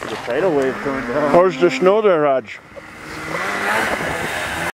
There's a tidal wave coming down. How's the snow there, Raj?